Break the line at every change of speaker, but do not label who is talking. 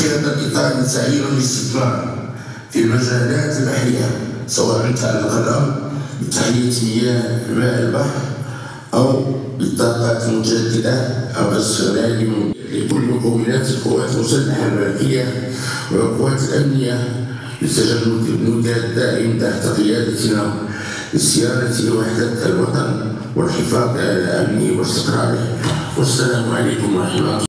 في هذا الإطار نسعى للاستثمار في المجالات البحرية سواء تعلق الأمر بتحلية مياه ماء البحر أو بالطاقات المتجددة أو استغلال لكل مكونات القوات المسلحة الملكية والقوات الأمنية لتجنب النودات الدائم تحت قيادتنا لصيانة وحدة الوطن والحفاظ على أمنه واستقراره. والسلام عليكم ورحمة الله.